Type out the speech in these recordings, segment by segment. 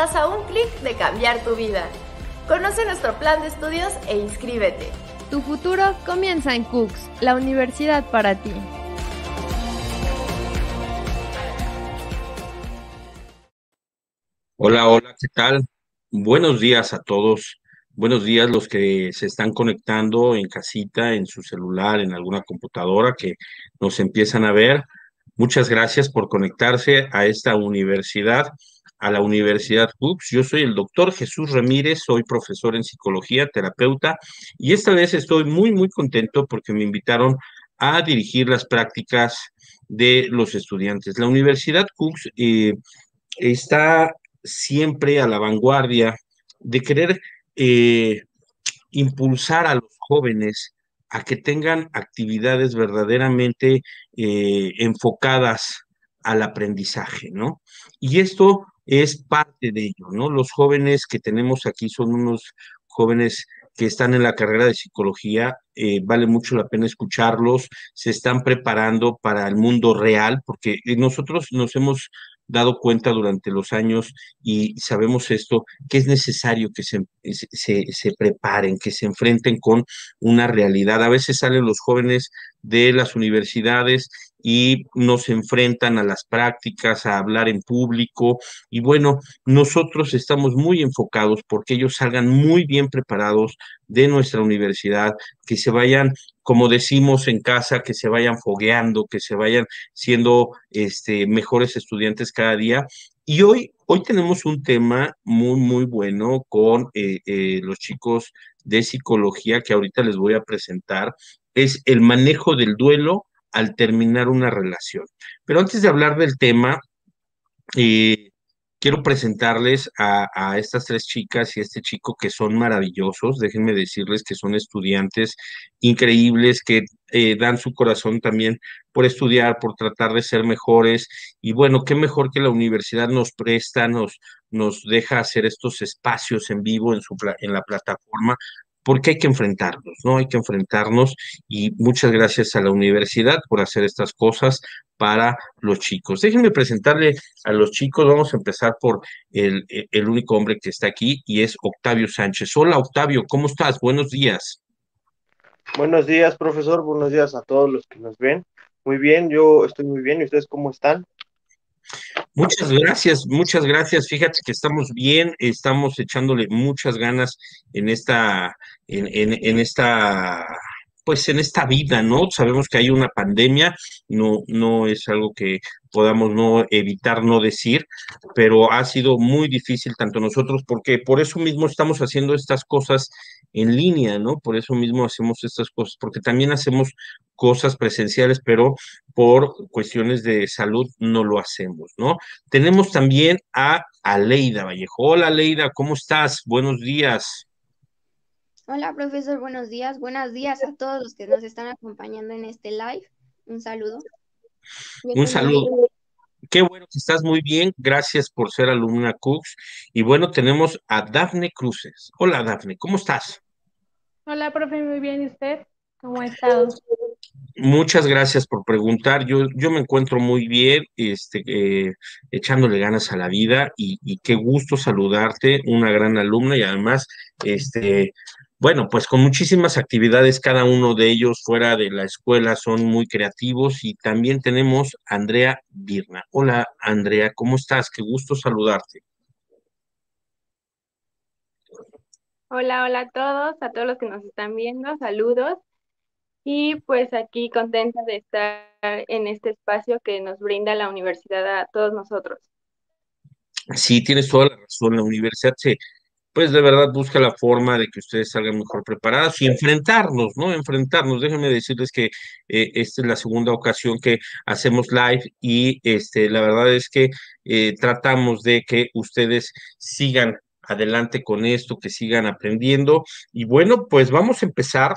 Estás a un clic de cambiar tu vida. Conoce nuestro plan de estudios e inscríbete. Tu futuro comienza en Cooks, la universidad para ti. Hola, hola, ¿qué tal? Buenos días a todos. Buenos días los que se están conectando en casita, en su celular, en alguna computadora, que nos empiezan a ver. Muchas gracias por conectarse a esta universidad, a la Universidad Cooks. Yo soy el doctor Jesús Ramírez, soy profesor en psicología, terapeuta, y esta vez estoy muy, muy contento porque me invitaron a dirigir las prácticas de los estudiantes. La Universidad Cooks eh, está siempre a la vanguardia de querer eh, impulsar a los jóvenes a que tengan actividades verdaderamente eh, enfocadas al aprendizaje, ¿no? Y esto es parte de ello, ¿no? Los jóvenes que tenemos aquí son unos jóvenes que están en la carrera de psicología, eh, vale mucho la pena escucharlos, se están preparando para el mundo real, porque nosotros nos hemos dado cuenta durante los años y sabemos esto, que es necesario que se, se, se, preparen, que se enfrenten con una realidad. A veces salen los jóvenes de las universidades y nos enfrentan a las prácticas, a hablar en público. Y bueno, nosotros estamos muy enfocados porque ellos salgan muy bien preparados de nuestra universidad, que se vayan, como decimos en casa, que se vayan fogueando, que se vayan siendo este, mejores estudiantes cada día. Y hoy, hoy tenemos un tema muy, muy bueno con eh, eh, los chicos de psicología que ahorita les voy a presentar. Es el manejo del duelo al terminar una relación. Pero antes de hablar del tema, eh, quiero presentarles a, estas tres chicas y a este chico que son maravillosos. Déjenme decirles que son estudiantes increíbles, que eh, dan su corazón también por estudiar, por tratar de ser mejores. Y bueno, qué mejor que la universidad nos presta, nos, nos deja hacer estos espacios en vivo en, su, en la plataforma porque hay que enfrentarnos, ¿no? Hay que enfrentarnos y muchas gracias a la universidad por hacer estas cosas para los chicos. Déjenme presentarle a los chicos, vamos a empezar por el, el único hombre que está aquí y es Octavio Sánchez. Hola Octavio, ¿cómo estás? Buenos días. Buenos días, profesor, buenos días a todos los que nos ven. Muy bien, yo estoy muy bien, ¿y ustedes cómo están? Muchas gracias, muchas gracias. Fíjate que estamos bien, estamos echándole muchas ganas en esta, en, en, en esta, pues en esta vida, ¿no? Sabemos que hay una pandemia, no, no es algo que podamos no evitar no decir, pero ha sido muy difícil tanto nosotros, porque por eso mismo estamos haciendo estas cosas en línea, ¿no? Por eso mismo hacemos estas cosas, porque también hacemos cosas presenciales, pero por cuestiones de salud no lo hacemos, ¿no? Tenemos también a Aleida Vallejo. Hola, Aleida, ¿cómo estás? Buenos días. Hola, profesor, buenos días. Buenos días a todos los que nos están acompañando en este live. Un saludo. Un saludo. Qué bueno que estás muy bien. Gracias por ser alumna Cooks. Y bueno, tenemos a Dafne Cruces. Hola, Dafne, ¿cómo estás? Hola, profe, muy bien. ¿Y usted? ¿Cómo ha estado? Muchas gracias por preguntar. Yo, yo me encuentro muy bien, este, eh, echándole ganas a la vida y, y, qué gusto saludarte, una gran alumna y además, este, bueno, pues con muchísimas actividades, cada uno de ellos fuera de la escuela son muy creativos y también tenemos a Andrea Birna. Hola, Andrea, ¿cómo estás? Qué gusto saludarte. Hola, hola a todos, a todos los que nos están viendo, saludos. Y pues aquí contenta de estar en este espacio que nos brinda la universidad a todos nosotros. Sí, tienes toda la razón. La universidad se, pues de verdad busca la forma de que ustedes salgan mejor preparados y enfrentarnos, ¿no? Enfrentarnos. Déjenme decirles que eh, esta es la segunda ocasión que hacemos live y este, la verdad es que eh, tratamos de que ustedes sigan adelante con esto, que sigan aprendiendo. Y bueno, pues vamos a empezar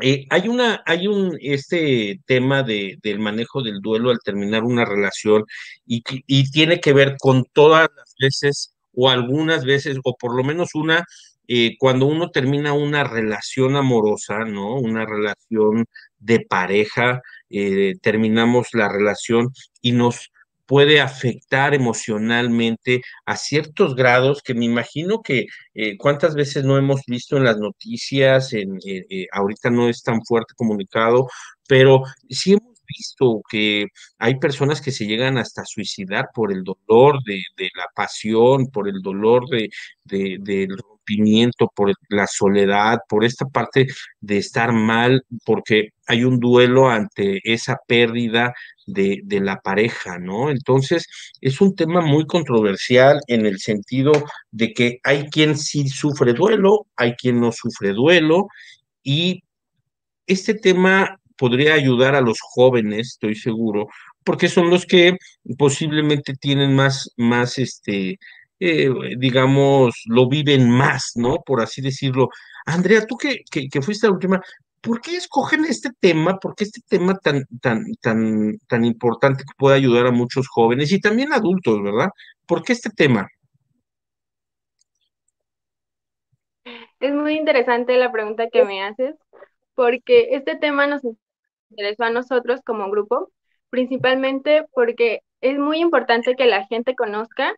eh, hay una, hay un, este tema de, del manejo del duelo al terminar una relación y, y, tiene que ver con todas las veces o algunas veces, o por lo menos una, eh, cuando uno termina una relación amorosa, ¿no? Una relación de pareja, eh, terminamos la relación y nos puede afectar emocionalmente a ciertos grados que me imagino que eh, cuántas veces no hemos visto en las noticias, en, eh, eh, ahorita no es tan fuerte comunicado, pero sí hemos visto que hay personas que se llegan hasta suicidar por el dolor de, de la pasión, por el dolor de, de, del rompimiento, por la soledad, por esta parte de estar mal, porque hay un duelo ante esa pérdida de, de, la pareja, ¿no? Entonces, es un tema muy controversial en el sentido de que hay quien sí sufre duelo, hay quien no sufre duelo, y este tema podría ayudar a los jóvenes, estoy seguro, porque son los que posiblemente tienen más, más, este, eh, digamos, lo viven más, ¿no? Por así decirlo. Andrea, tú que, que, que fuiste la última, ¿por qué escogen este tema? ¿Por qué este tema tan, tan, tan, tan importante que puede ayudar a muchos jóvenes y también adultos, ¿verdad? ¿Por qué este tema? Es muy interesante la pregunta que me haces, porque este tema nos interesó a nosotros como grupo, principalmente porque es muy importante que la gente conozca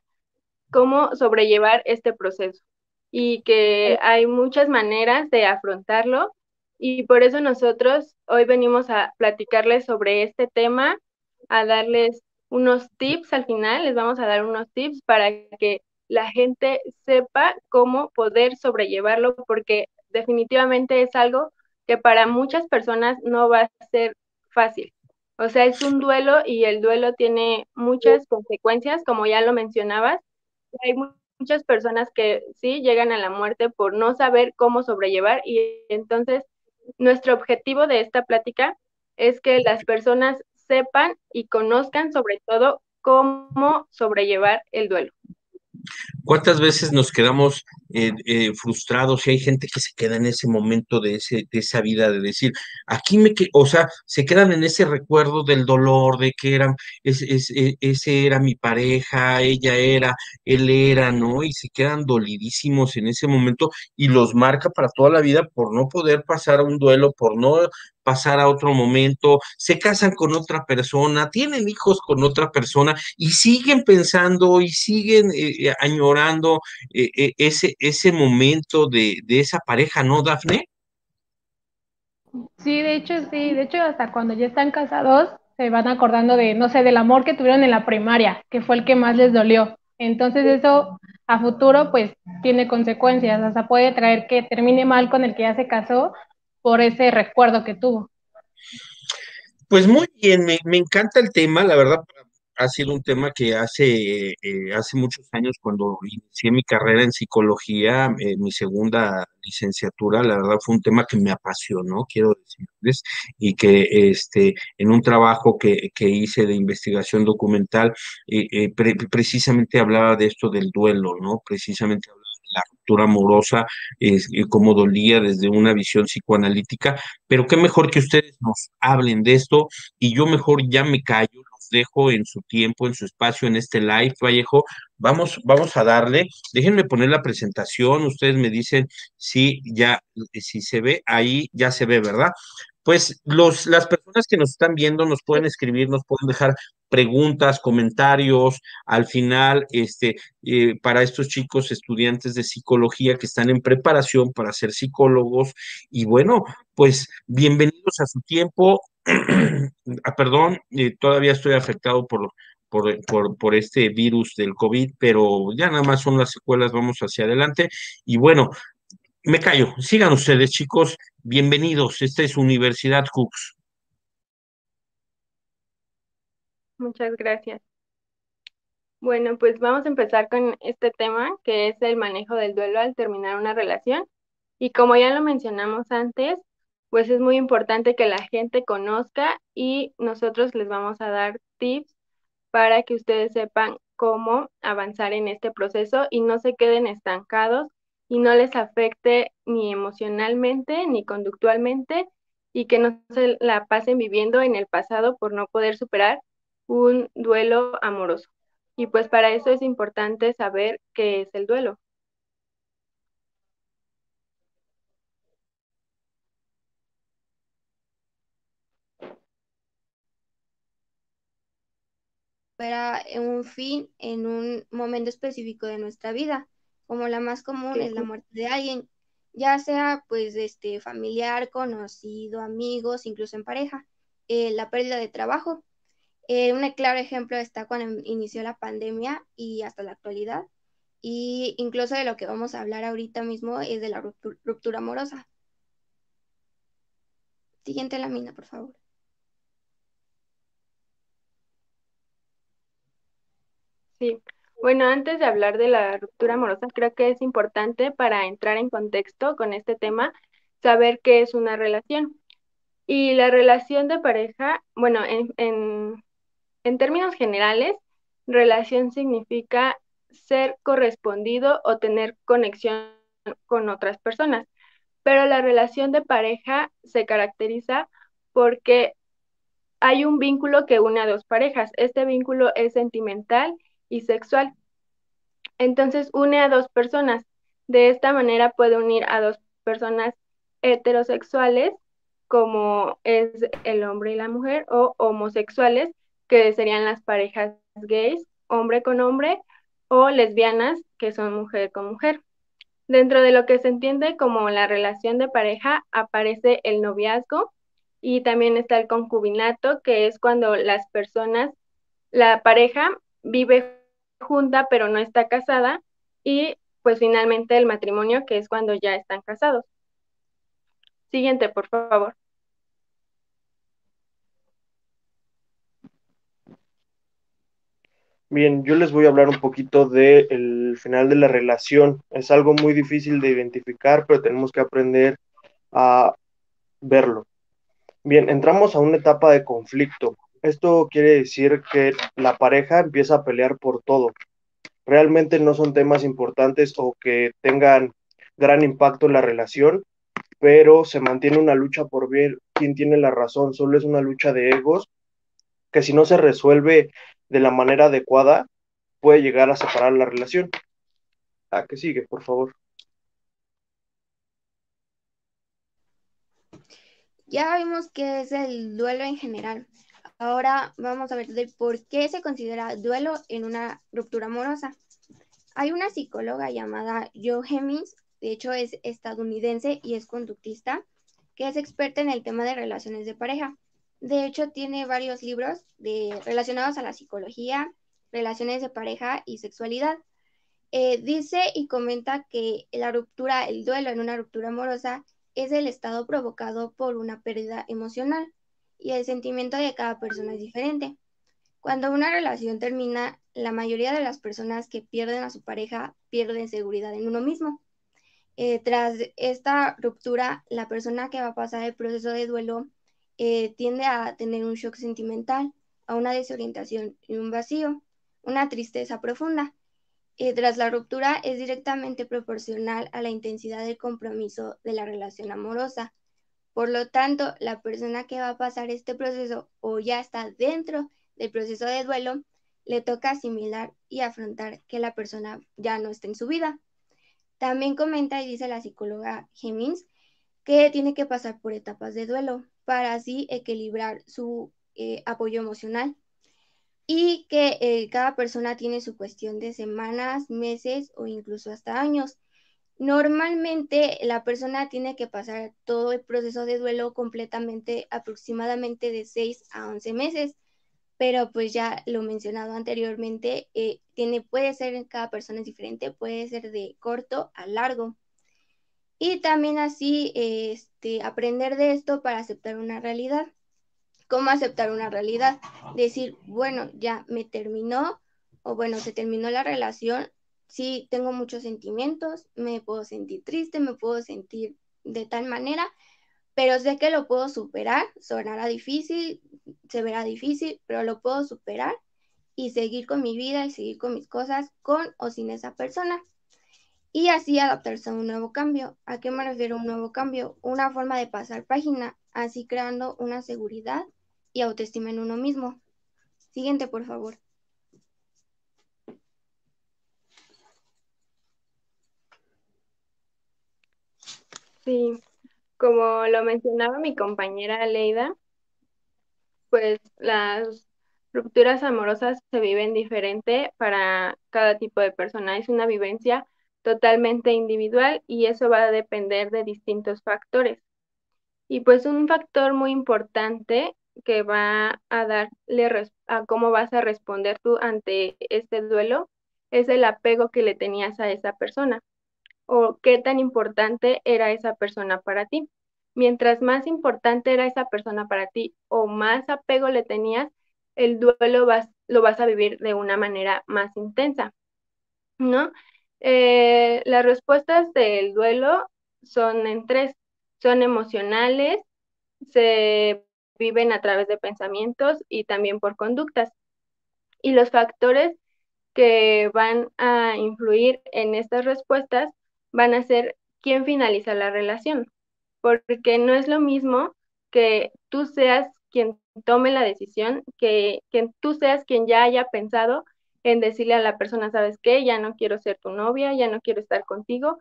cómo sobrellevar este proceso y que hay muchas maneras de afrontarlo. Y por eso nosotros hoy venimos a platicarles sobre este tema, a darles unos tips al final, les vamos a dar unos tips para que la gente sepa cómo poder sobrellevarlo, porque definitivamente es algo que para muchas personas no va a ser fácil. O sea, es un duelo y el duelo tiene muchas consecuencias, como ya lo mencionabas. Hay muchas personas que sí llegan a la muerte por no saber cómo sobrellevar y entonces nuestro objetivo de esta plática es que las personas sepan y conozcan sobre todo cómo sobrellevar el duelo. ¿Cuántas veces nos quedamos eh, eh, frustrados y hay gente que se queda en ese momento de, ese, de esa vida de decir, aquí me quedo, o sea, se quedan en ese recuerdo del dolor, de que eran, e, ese era mi pareja, ella era, él era, ¿no? Y se quedan dolidísimos en ese momento y los marca para toda la vida por no poder pasar a un duelo, por no pasar a otro momento, se casan con otra persona, tienen hijos con otra persona y siguen pensando y siguen eh, añorando ese, ese momento de, de esa pareja, ¿no, Dafne? Sí, de hecho, sí, de hecho, hasta cuando ya están casados, se van acordando de, no sé, del amor que tuvieron en la primaria, que fue el que más les dolió. Entonces eso a futuro pues tiene consecuencias, hasta puede traer que termine mal con el que ya se casó por ese recuerdo que tuvo. Pues muy bien, me, me encanta el tema, la verdad, ha sido un tema que hace, eh, hace muchos años, cuando inicié mi carrera en psicología, eh, mi segunda licenciatura, la verdad fue un tema que me apasionó, quiero decirles, y que este, en un trabajo que, que hice de investigación documental, eh, pre precisamente hablaba de esto del duelo, ¿no? Precisamente hablaba la ruptura amorosa, eh, cómo dolía desde una visión psicoanalítica, pero qué mejor que ustedes nos hablen de esto y yo mejor ya me callo, dejo en su tiempo, en su espacio, en este live, Vallejo. Vamos, vamos a darle, déjenme poner la presentación, ustedes me dicen si ya, si se ve, ahí ya se ve, ¿verdad? Pues los, las personas que nos están viendo nos pueden escribir, nos pueden dejar preguntas, comentarios, al final, este, eh, para estos chicos estudiantes de psicología que están en preparación para ser psicólogos. Y bueno, pues bienvenidos a su tiempo. Ah, perdón, eh, todavía estoy afectado por, por, por, por, este virus del COVID, pero ya nada más son las secuelas, vamos hacia adelante. Y bueno, me callo, sigan ustedes chicos, bienvenidos, esta es Universidad Cooks. Muchas gracias. Bueno, pues vamos a empezar con este tema, que es el manejo del duelo al terminar una relación. Y como ya lo mencionamos antes, pues es muy importante que la gente conozca y nosotros les vamos a dar tips para que ustedes sepan cómo avanzar en este proceso y no se queden estancados y no les afecte ni emocionalmente ni conductualmente y que no se la pasen viviendo en el pasado por no poder superar un duelo amoroso. Y pues para eso es importante saber qué es el duelo. Supera un fin en un momento específico de nuestra vida, como la más común es la muerte de alguien, ya sea pues este familiar, conocido, amigos, incluso en pareja, eh, la pérdida de trabajo. Eh, un claro ejemplo está cuando inició la pandemia y hasta la actualidad. Y incluso de lo que vamos a hablar ahorita mismo es de la ruptura amorosa. Siguiente lámina, por favor. Sí, bueno, antes de hablar de la ruptura amorosa, creo que es importante para entrar en contexto con este tema, saber qué es una relación. Y la relación de pareja, bueno, en, en, en términos generales, relación significa ser correspondido o tener conexión con otras personas. Pero la relación de pareja se caracteriza porque hay un vínculo que une a dos parejas. Este vínculo es sentimental y sexual. Entonces une a dos personas. De esta manera puede unir a dos personas heterosexuales, como es el hombre y la mujer, o homosexuales, que serían las parejas gays, hombre con hombre, o lesbianas, que son mujer con mujer. Dentro de lo que se entiende como la relación de pareja aparece el noviazgo y también está el concubinato, que es cuando las personas, la pareja vive junta pero no está casada y pues finalmente el matrimonio, que es cuando ya están casados. Siguiente, por favor. Bien, yo les voy a hablar un poquito del final de la relación. Es algo muy difícil de identificar, pero tenemos que aprender a verlo. Bien, entramos a una etapa de conflicto. Esto quiere decir que la pareja empieza a pelear por todo. Realmente no son temas importantes o que tengan gran impacto en la relación, pero se mantiene una lucha por ver quién tiene la razón. Solo es una lucha de egos que si no se resuelve de la manera adecuada, puede llegar a separar la relación. ¿A ah, qué sigue, por favor? Ya vimos que es el duelo en general. Ahora vamos a ver por qué se considera duelo en una ruptura amorosa. Hay una psicóloga llamada Jo Hemmings, de hecho es estadounidense y es conductista, que es experta en el tema de relaciones de pareja. De hecho, tiene varios libros relacionados a la psicología, relaciones de pareja y sexualidad. Eh, dice y comenta que la ruptura, el duelo en una ruptura amorosa es el estado provocado por una pérdida emocional y el sentimiento de cada persona es diferente. Cuando una relación termina, la mayoría de las personas que pierden a su pareja pierden seguridad en uno mismo. Eh, tras esta ruptura, la persona que va a pasar el proceso de duelo eh, tiende a tener un shock sentimental, a una desorientación y un vacío, una tristeza profunda. Eh, tras la ruptura es directamente proporcional a la intensidad del compromiso de la relación amorosa. Por lo tanto, la persona que va a pasar este proceso o ya está dentro del proceso de duelo, le toca asimilar y afrontar que la persona ya no está en su vida. También comenta y dice la psicóloga Hemmings que tiene que pasar por etapas de duelo, para así equilibrar su eh, apoyo emocional y que eh, cada persona tiene su cuestión de semanas, meses o incluso hasta años. Normalmente la persona tiene que pasar todo el proceso de duelo completamente aproximadamente de 6 a 11 meses, pero pues ya lo mencionado anteriormente, eh, tiene, puede ser, cada persona es diferente, puede ser de corto a largo. Y también así este, aprender de esto para aceptar una realidad. ¿Cómo aceptar una realidad? Decir, bueno, ya me terminó o bueno, se terminó la relación. Sí, tengo muchos sentimientos, me puedo sentir triste, me puedo sentir de tal manera, pero sé que lo puedo superar. Sonará difícil, se verá difícil, pero lo puedo superar y seguir con mi vida y seguir con mis cosas con o sin esa persona y así adaptarse a un nuevo cambio. ¿A qué me refiero un nuevo cambio? Una forma de pasar página, así creando una seguridad y autoestima en uno mismo. Siguiente, por favor. Sí, como lo mencionaba mi compañera Leida, pues las rupturas amorosas se viven diferente para cada tipo de persona. Es una vivencia totalmente individual y eso va a depender de distintos factores. Y pues un factor muy importante que va a darle a cómo vas a responder tú ante este duelo es el apego que le tenías a esa persona o qué tan importante era esa persona para ti. Mientras más importante era esa persona para ti o más apego le tenías, el duelo vas, lo vas a vivir de una manera más intensa, ¿no? Eh, las respuestas del duelo son en tres, son emocionales, se viven a través de pensamientos y también por conductas. Y los factores que van a influir en estas respuestas van a ser quién finaliza la relación, porque no es lo mismo que tú seas quien tome la decisión, que, que tú seas quien ya haya pensado en decirle a la persona, ¿sabes qué? Ya no quiero ser tu novia, ya no quiero estar contigo,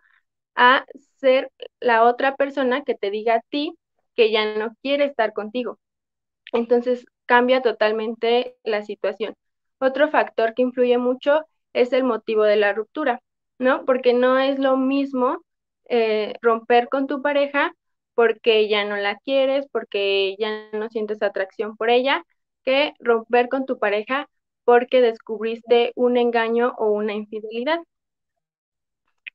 a ser la otra persona que te diga a ti que ya no quiere estar contigo. Entonces cambia totalmente la situación. Otro factor que influye mucho es el motivo de la ruptura, ¿no? Porque no es lo mismo eh, romper con tu pareja porque ya no la quieres, porque ya no sientes atracción por ella, que romper con tu pareja porque descubriste un engaño o una infidelidad.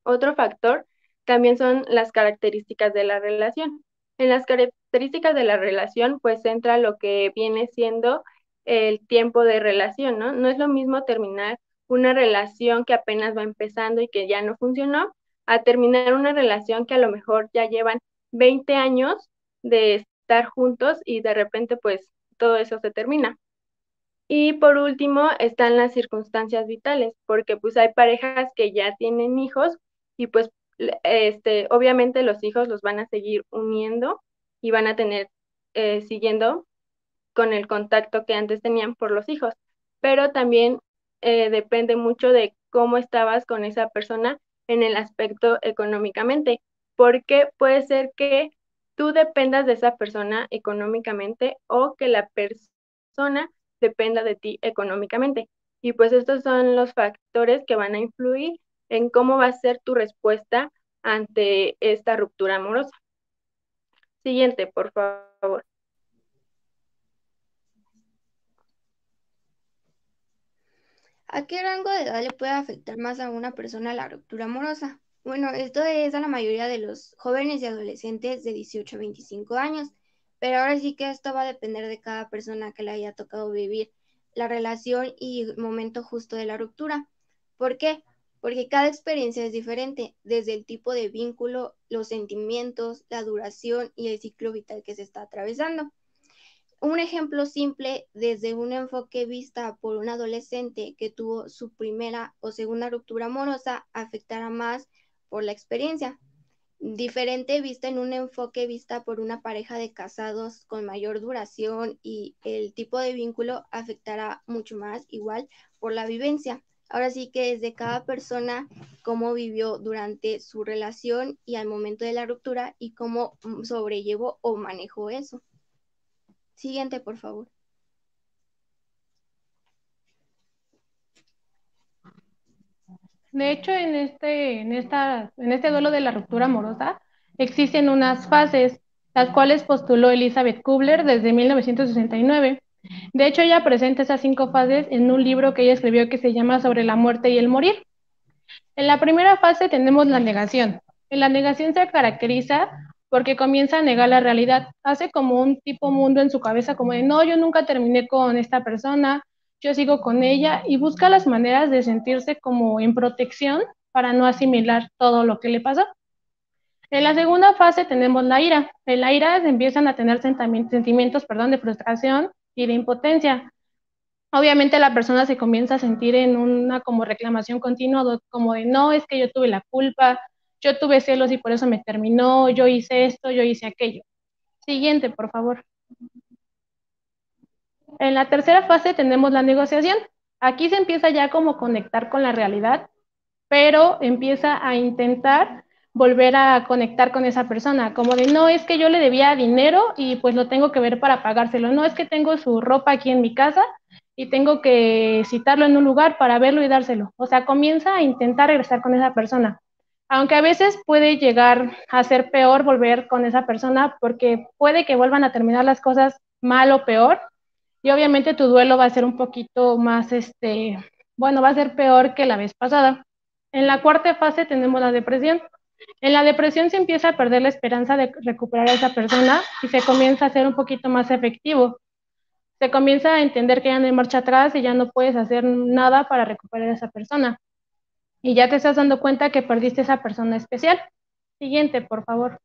Otro factor también son las características de la relación. En las características de la relación, pues entra lo que viene siendo el tiempo de relación, ¿no? No es lo mismo terminar una relación que apenas va empezando y que ya no funcionó, a terminar una relación que a lo mejor ya llevan 20 años de estar juntos y de repente pues todo eso se termina. Y por último están las circunstancias vitales, porque pues hay parejas que ya tienen hijos y pues este, obviamente los hijos los van a seguir uniendo y van a tener, eh, siguiendo con el contacto que antes tenían por los hijos, pero también eh, depende mucho de cómo estabas con esa persona en el aspecto económicamente, porque puede ser que tú dependas de esa persona económicamente o que la persona dependa de ti económicamente. Y pues estos son los factores que van a influir en cómo va a ser tu respuesta ante esta ruptura amorosa. Siguiente, por favor. ¿A qué rango de edad le puede afectar más a una persona la ruptura amorosa? Bueno, esto es a la mayoría de los jóvenes y adolescentes de 18 a 25 años, pero ahora sí que esto va a depender de cada persona que le haya tocado vivir la relación y el momento justo de la ruptura. ¿Por qué? Porque cada experiencia es diferente, desde el tipo de vínculo, los sentimientos, la duración y el ciclo vital que se está atravesando. Un ejemplo simple desde un enfoque vista por un adolescente que tuvo su primera o segunda ruptura amorosa afectará más por la experiencia. Diferente vista en un enfoque vista por una pareja de casados con mayor duración y el tipo de vínculo afectará mucho más igual por la vivencia. Ahora sí que es de cada persona cómo vivió durante su relación y al momento de la ruptura y cómo mm, sobrellevó o manejó eso. Siguiente, por favor. De hecho, en este, en, esta, en este duelo de la ruptura amorosa existen unas fases, las cuales postuló Elizabeth Kubler desde 1969. De hecho, ella presenta esas cinco fases en un libro que ella escribió que se llama Sobre la muerte y el morir. En la primera fase tenemos la negación. En la negación se caracteriza porque comienza a negar la realidad. Hace como un tipo mundo en su cabeza, como de, no, yo nunca terminé con esta persona, yo sigo con ella, y busca las maneras de sentirse como en protección para no asimilar todo lo que le pasó. En la segunda fase tenemos la ira. En la ira se empiezan a tener sentimientos perdón, de frustración y de impotencia. Obviamente la persona se comienza a sentir en una como reclamación continua, como de no, es que yo tuve la culpa, yo tuve celos y por eso me terminó, yo hice esto, yo hice aquello. Siguiente, por favor. En la tercera fase tenemos la negociación. Aquí se empieza ya como conectar con la realidad, pero empieza a intentar volver a conectar con esa persona, como de no es que yo le debía dinero y pues lo tengo que ver para pagárselo, no es que tengo su ropa aquí en mi casa y tengo que citarlo en un lugar para verlo y dárselo. O sea, comienza a intentar regresar con esa persona. Aunque a veces puede llegar a ser peor volver con esa persona porque puede que vuelvan a terminar las cosas mal o peor. Y obviamente tu duelo va a ser un poquito más, este, bueno, va a ser peor que la vez pasada. En la cuarta fase tenemos la depresión. En la depresión se empieza a perder la esperanza de recuperar a esa persona y se comienza a ser un poquito más efectivo. Se comienza a entender que ya no hay marcha atrás y ya no puedes hacer nada para recuperar a esa persona. Y ya te estás dando cuenta que perdiste esa persona especial. Siguiente, por favor.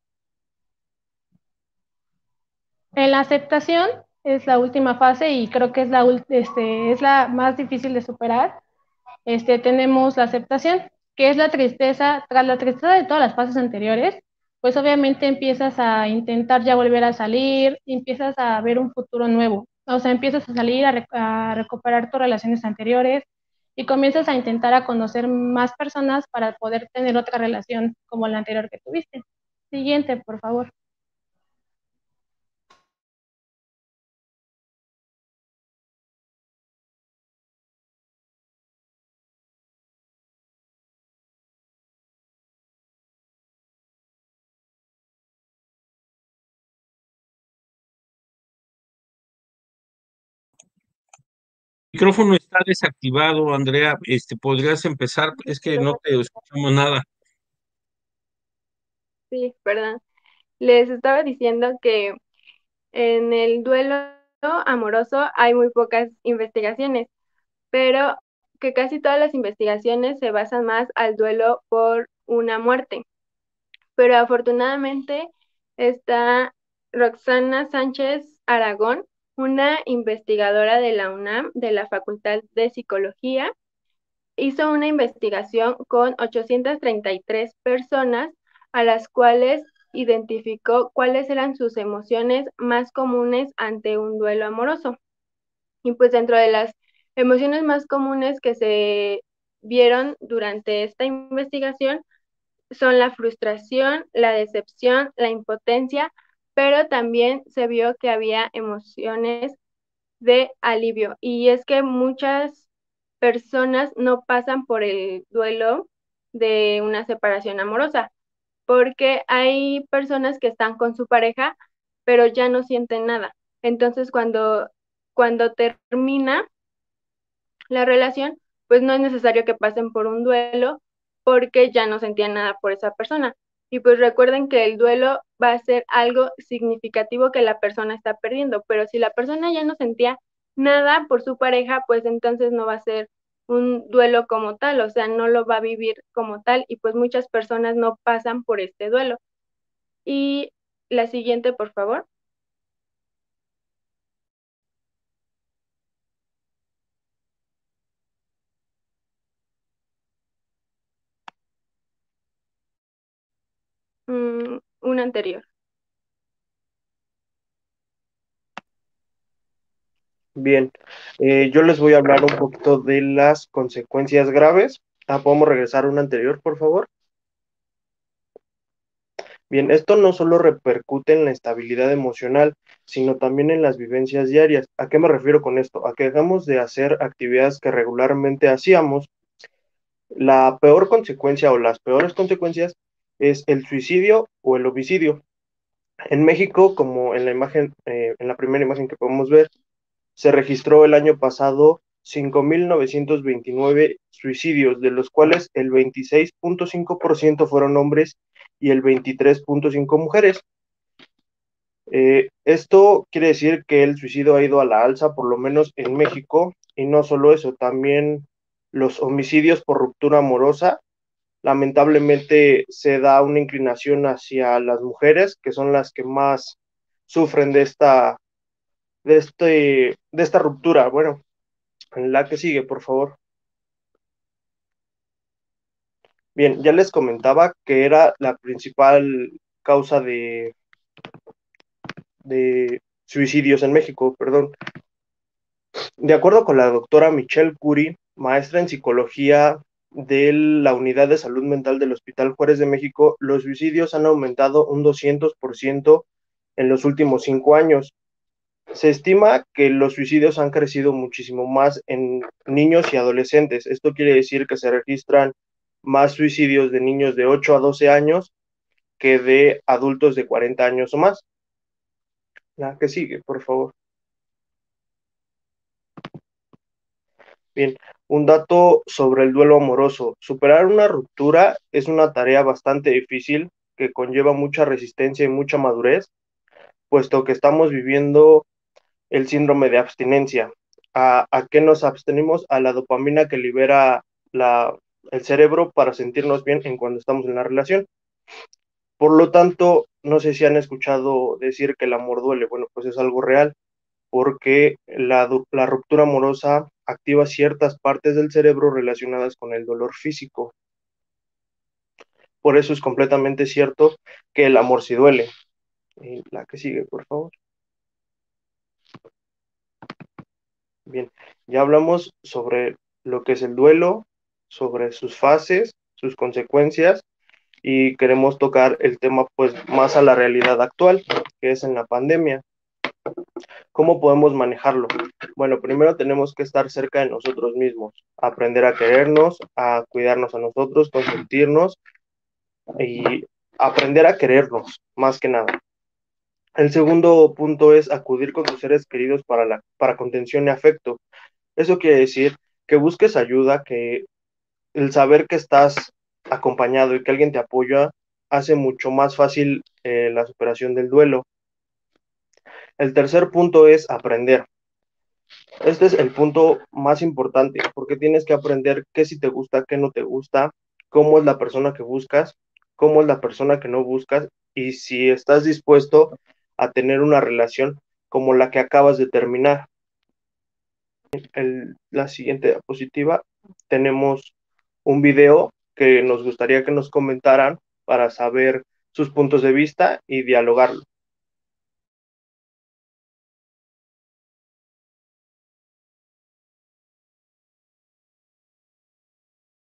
En la aceptación es la última fase y creo que es la, este, es la más difícil de superar. Este, tenemos la aceptación que es la tristeza, tras la tristeza de todas las fases anteriores, pues obviamente empiezas a intentar ya volver a salir, empiezas a ver un futuro nuevo, o sea, empiezas a salir a, recuperar tus relaciones anteriores y comienzas a intentar a conocer más personas para poder tener otra relación como la anterior que tuviste. Siguiente, por favor. Micrófono está desactivado, Andrea. Este, ¿podrías empezar? Es que no te escuchamos nada. Sí, perdón. Les estaba diciendo que en el duelo amoroso hay muy pocas investigaciones, pero que casi todas las investigaciones se basan más al duelo por una muerte. Pero afortunadamente está Roxana Sánchez Aragón, una investigadora de la UNAM, de la Facultad de Psicología, hizo una investigación con 833 personas a las cuales identificó cuáles eran sus emociones más comunes ante un duelo amoroso. Y pues dentro de las emociones más comunes que se vieron durante esta investigación son la frustración, la decepción, la impotencia, pero también se vio que había emociones de alivio. Y es que muchas personas no pasan por el duelo de una separación amorosa, porque hay personas que están con su pareja, pero ya no sienten nada. Entonces, cuando, cuando termina la relación, pues no es necesario que pasen por un duelo porque ya no sentían nada por esa persona. Y pues recuerden que el duelo va a ser algo significativo que la persona está perdiendo, pero si la persona ya no sentía nada por su pareja, pues entonces no va a ser un duelo como tal, o sea, no lo va a vivir como tal y pues muchas personas no pasan por este duelo. Y la siguiente, por favor. Mm, un anterior. Bien, eh, yo les voy a hablar un poquito de las consecuencias graves. Ah, ¿Podemos regresar a un anterior, por favor? Bien, esto no solo repercute en la estabilidad emocional, sino también en las vivencias diarias. ¿A qué me refiero con esto? A que dejamos de hacer actividades que regularmente hacíamos. La peor consecuencia o las peores consecuencias es el suicidio o el homicidio. En México, como en la imagen, eh, en la primera imagen que podemos ver, se registró el año pasado 5.929 suicidios, de los cuales el 26.5% fueron hombres y el 23.5% mujeres. Eh, esto quiere decir que el suicidio ha ido a la alza, por lo menos en México, y no solo eso, también los homicidios por ruptura amorosa lamentablemente se da una inclinación hacia las mujeres, que son las que más sufren de esta, de este, de esta ruptura. Bueno, en la que sigue, por favor. Bien, ya les comentaba que era la principal causa de, de suicidios en México, perdón. De acuerdo con la doctora Michelle Curie, maestra en psicología de la Unidad de Salud Mental del Hospital Juárez de México, los suicidios han aumentado un 200% en los últimos cinco años. se estima que los suicidios han crecido muchísimo más en niños y adolescentes. Esto quiere decir que se registran más suicidios de niños de 8 a 12 años que de adultos de 40 años o más. La que sigue, por favor. Bien, un dato sobre el duelo amoroso. Superar una ruptura es una tarea bastante difícil que conlleva mucha resistencia y mucha madurez, puesto que estamos viviendo el síndrome de abstinencia. ¿A, qué nos abstenimos? A la dopamina que libera la, el cerebro para sentirnos bien en cuando estamos en la relación. Por lo tanto, no sé si han escuchado decir que el amor duele. Bueno, pues es algo real, porque la, ruptura amorosa activa ciertas partes del cerebro relacionadas con el dolor físico. Por eso es completamente cierto que el amor sí duele. la que sigue, por favor. Bien, ya hablamos sobre lo que es el duelo, sobre sus fases, sus consecuencias y queremos tocar el tema pues más a la realidad actual, que es en la pandemia. ¿Cómo podemos manejarlo? Bueno, primero tenemos que estar cerca de nosotros mismos, aprender a querernos, a cuidarnos a nosotros, consentirnos y aprender a querernos, más que nada. El segundo punto es acudir con tus seres queridos para, la, para contención y afecto. Eso quiere decir que busques ayuda, que el saber que estás acompañado y que alguien te apoya hace mucho más fácil eh, la superación del duelo. El tercer punto es aprender. Este es el punto más importante, porque tienes que aprender qué si te gusta, qué no te gusta, cómo es la persona que buscas, cómo es la persona que no buscas y si estás dispuesto a tener una relación como la que acabas de terminar. En la siguiente diapositiva tenemos un video que nos gustaría que nos comentaran para saber sus puntos de vista y dialogarlo.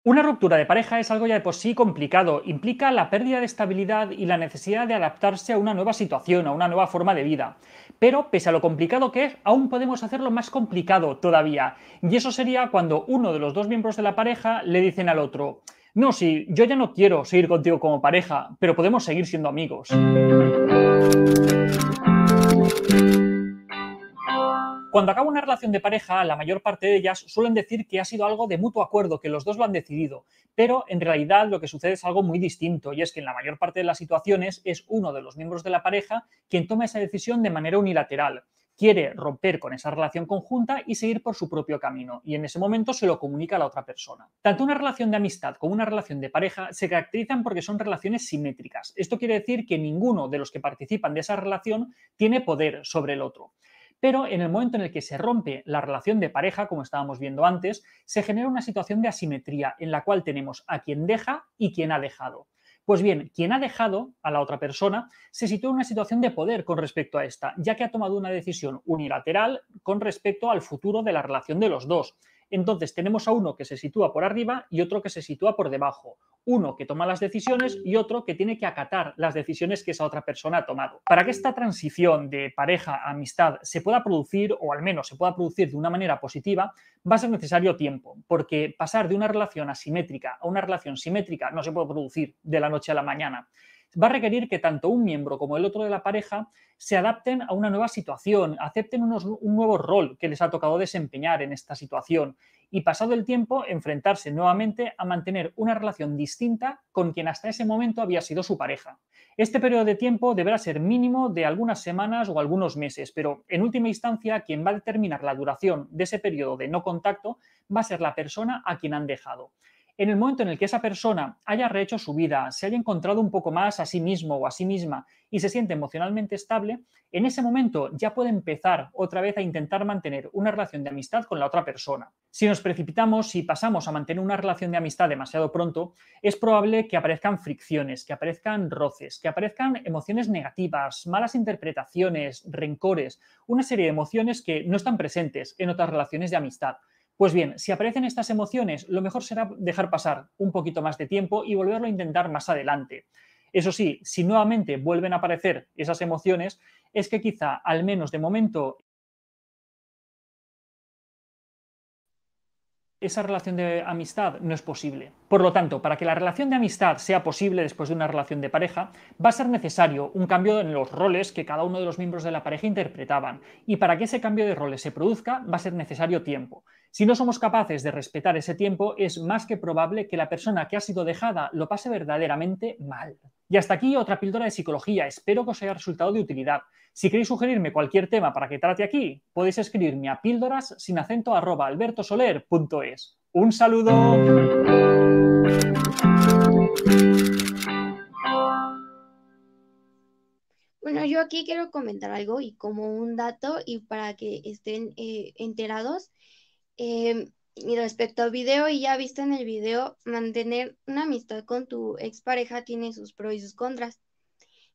Una ruptura de pareja es algo ya de por sí complicado, implica la pérdida de estabilidad y la necesidad de adaptarse a una nueva situación, a una nueva forma de vida. Pero, pese a lo complicado que es, aún podemos hacerlo más complicado todavía. Y eso sería cuando uno de los dos miembros de la pareja le dicen al otro, no, sí, yo ya no quiero seguir contigo como pareja, pero podemos seguir siendo amigos. Cuando acaba una relación de pareja, la mayor parte de ellas suelen decir que ha sido algo de mutuo acuerdo, que los dos lo han decidido, pero en realidad lo que sucede es algo muy distinto y es que en la mayor parte de las situaciones es uno de los miembros de la pareja quien toma esa decisión de manera unilateral. Quiere romper con esa relación conjunta y seguir por su propio camino, y en ese momento se lo comunica a la otra persona. Tanto una relación de amistad como una relación de pareja se caracterizan porque son relaciones simétricas. Esto quiere decir que ninguno de los que participan de esa relación tiene poder sobre el otro. Pero en el momento en el que se rompe la relación de pareja, como estábamos viendo antes, se genera una situación de asimetría en la cual tenemos a quien deja y quien ha dejado. Pues bien, quien ha dejado a la otra persona se sitúa en una situación de poder con respecto a esta, ya que ha tomado una decisión unilateral con respecto al futuro de la relación de los dos. Entonces tenemos a uno que se sitúa por arriba y otro que se sitúa por debajo. Uno que toma las decisiones y otro que tiene que acatar las decisiones que esa otra persona ha tomado. Para que esta transición de pareja a amistad se pueda producir, o al menos se pueda producir de una manera positiva, va a ser necesario tiempo, porque pasar de una relación asimétrica a una relación simétrica no se puede producir de la noche a la mañana va a requerir que tanto un miembro como el otro de la pareja se adapten a una nueva situación, acepten un nuevo rol que les ha tocado desempeñar en esta situación y pasado el tiempo enfrentarse nuevamente a mantener una relación distinta con quien hasta ese momento había sido su pareja. Este periodo de tiempo deberá ser mínimo de algunas semanas o algunos meses, pero en última instancia quien va a determinar la duración de ese periodo de no contacto va a ser la persona a quien han dejado en el momento en el que esa persona haya rehecho su vida, se haya encontrado un poco más a sí mismo o a sí misma y se siente emocionalmente estable, en ese momento ya puede empezar otra vez a intentar mantener una relación de amistad con la otra persona. Si nos precipitamos, si pasamos a mantener una relación de amistad demasiado pronto, es probable que aparezcan fricciones, que aparezcan roces, que aparezcan emociones negativas, malas interpretaciones, rencores, una serie de emociones que no están presentes en otras relaciones de amistad. Pues bien, si aparecen estas emociones, lo mejor será dejar pasar un poquito más de tiempo y volverlo a intentar más adelante. Eso sí, si nuevamente vuelven a aparecer esas emociones, es que quizá, al menos de momento, esa relación de amistad no es posible. Por lo tanto, para que la relación de amistad sea posible después de una relación de pareja, va a ser necesario un cambio en los roles que cada uno de los miembros de la pareja interpretaban. Y para que ese cambio de roles se produzca, va a ser necesario tiempo. Si no somos capaces de respetar ese tiempo, es más que probable que la persona que ha sido dejada lo pase verdaderamente mal. Y hasta aquí otra píldora de psicología. Espero que os haya resultado de utilidad. Si queréis sugerirme cualquier tema para que trate aquí, podéis escribirme a píldoras sin acento arroba albertosoler.es. Un saludo. Bueno, yo aquí quiero comentar algo y como un dato y para que estén eh, enterados. Eh, y respecto al video, y ya visto en el video, mantener una amistad con tu expareja tiene sus pros y sus contras.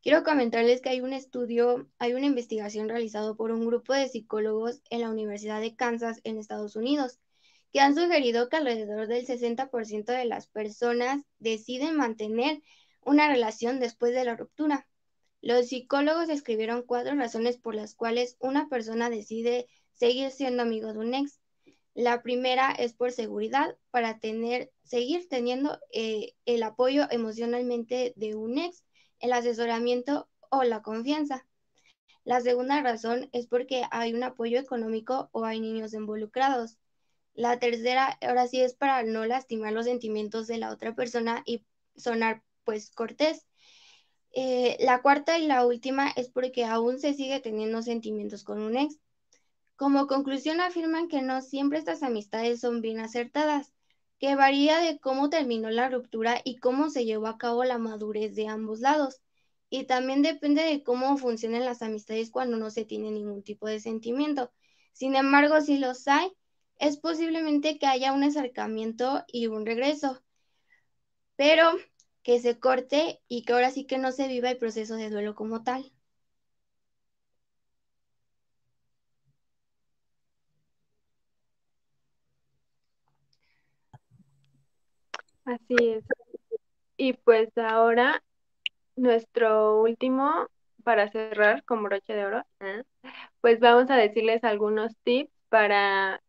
Quiero comentarles que hay un estudio, hay una investigación realizada por un grupo de psicólogos en la Universidad de Kansas en Estados Unidos, que han sugerido que alrededor del 60% de las personas deciden mantener una relación después de la ruptura. Los psicólogos escribieron cuatro razones por las cuales una persona decide seguir siendo amigo de un ex. La primera es por seguridad, para tener, seguir teniendo eh, el apoyo emocionalmente de un ex, el asesoramiento o la confianza. La segunda razón es porque hay un apoyo económico o hay niños involucrados. La tercera, ahora sí, es para no lastimar los sentimientos de la otra persona y sonar pues cortés. Eh, la cuarta y la última es porque aún se sigue teniendo sentimientos con un ex. Como conclusión afirman que no siempre estas amistades son bien acertadas, que varía de cómo terminó la ruptura y cómo se llevó a cabo la madurez de ambos lados. Y también depende de cómo funcionan las amistades cuando no se tiene ningún tipo de sentimiento. Sin embargo, si los hay, es posiblemente que haya un acercamiento y un regreso, pero que se corte y que ahora sí que no se viva el proceso de duelo como tal. Así es. Y pues ahora nuestro último, para cerrar con broche de oro, pues vamos a decirles algunos tips para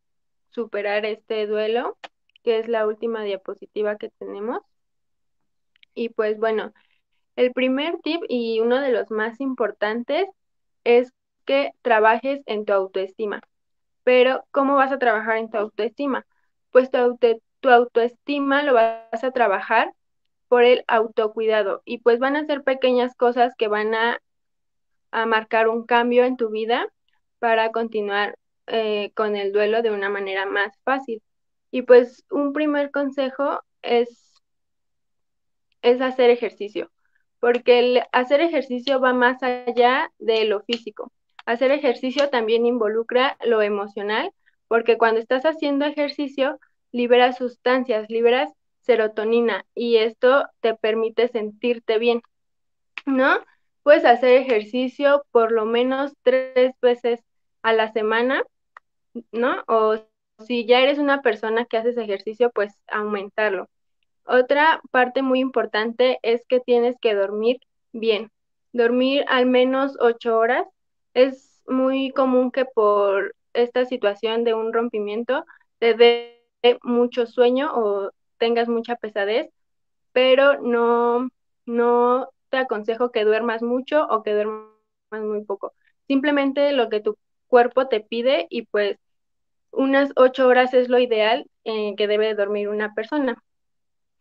superar este duelo, que es la última diapositiva que tenemos. Y pues bueno, el primer tip y uno de los más importantes es que trabajes en tu autoestima. Pero, ¿cómo vas a trabajar en tu autoestima? Pues tu, auto tu autoestima lo vas a trabajar por el autocuidado y pues van a ser pequeñas cosas que van a, marcar un cambio en tu vida para continuar eh, con el duelo de una manera más fácil. Y pues un primer consejo es, es hacer ejercicio, porque el hacer ejercicio va más allá de lo físico. Hacer ejercicio también involucra lo emocional, porque cuando estás haciendo ejercicio, liberas sustancias, liberas serotonina y esto te permite sentirte bien, ¿no? Puedes hacer ejercicio por lo menos tres veces a la semana, ¿no? O si ya eres una persona que haces ejercicio, pues aumentarlo. Otra parte muy importante es que tienes que dormir bien. Dormir al menos ocho horas. Es muy común que por esta situación de un rompimiento te dé mucho sueño o tengas mucha pesadez, pero no, no te aconsejo que duermas mucho o que duermas muy poco. Simplemente lo que tu cuerpo te pide y pues unas ocho horas es lo ideal en que debe dormir una persona.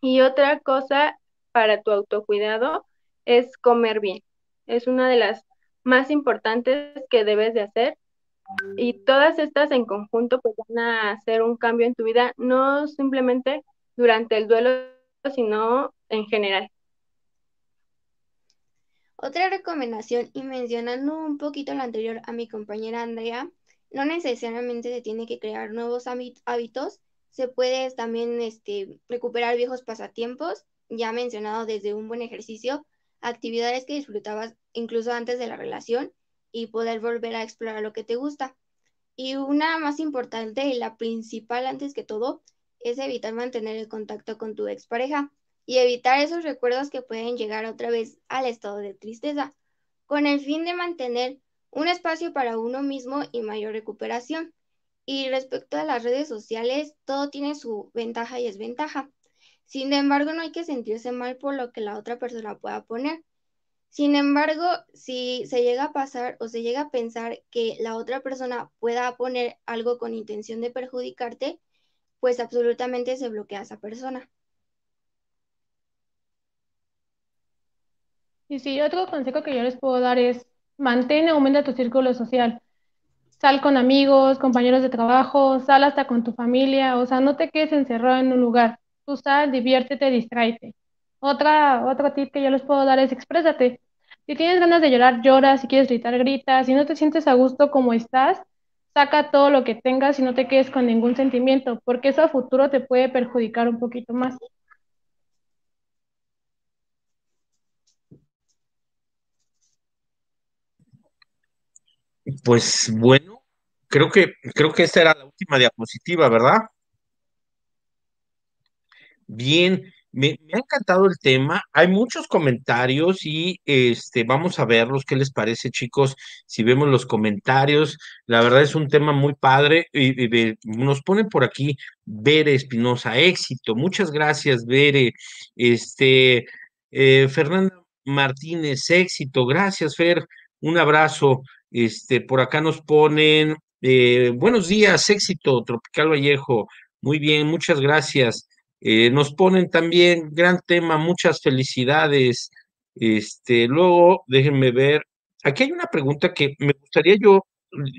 Y otra cosa para tu autocuidado es comer bien. Es una de las más importantes que debes de hacer y todas estas en conjunto pues van a hacer un cambio en tu vida, no simplemente durante el duelo, sino en general. Otra recomendación, y mencionando un poquito lo anterior a mi compañera Andrea, no necesariamente se tiene que crear nuevos hábitos, se puede también este, recuperar viejos pasatiempos, ya mencionado desde un buen ejercicio, actividades que disfrutabas incluso antes de la relación y poder volver a explorar lo que te gusta. Y una más importante y la principal antes que todo es evitar mantener el contacto con tu expareja, y evitar esos recuerdos que pueden llegar otra vez al estado de tristeza, con el fin de mantener un espacio para uno mismo y mayor recuperación. Y respecto a las redes sociales, todo tiene su ventaja y desventaja. Sin embargo, no hay que sentirse mal por lo que la otra persona pueda poner. Sin embargo, si se llega a pasar o se llega a pensar que la otra persona pueda poner algo con intención de perjudicarte, pues absolutamente se bloquea a esa persona. Y sí, otro consejo que yo les puedo dar es mantén aumenta tu círculo social. Sal con amigos, compañeros de trabajo, sal hasta con tu familia, o sea, no te quedes encerrado en un lugar. Tú sal, diviértete, distráete. Otra, otro tip que yo les puedo dar es exprésate. Si tienes ganas de llorar, llora, si quieres gritar, grita, si no te sientes a gusto como estás, saca todo lo que tengas y no te quedes con ningún sentimiento, porque eso a futuro te puede perjudicar un poquito más. Pues bueno, creo que, creo que esta era la última diapositiva, ¿verdad? Bien, me, ha encantado el tema. Hay muchos comentarios y este, vamos a verlos. ¿Qué les parece, chicos? Si vemos los comentarios, la verdad es un tema muy padre. Y, nos ponen por aquí Bere Espinosa, éxito. Muchas gracias, Bere. Este, eh, Fernanda Martínez, éxito. Gracias, Fer. Un abrazo. Este, por acá nos ponen, eh, buenos días, éxito, Tropical Vallejo. Muy bien, muchas gracias. Eh, nos ponen también, gran tema, muchas felicidades. Este, luego, déjenme ver. Aquí hay una pregunta que me gustaría yo,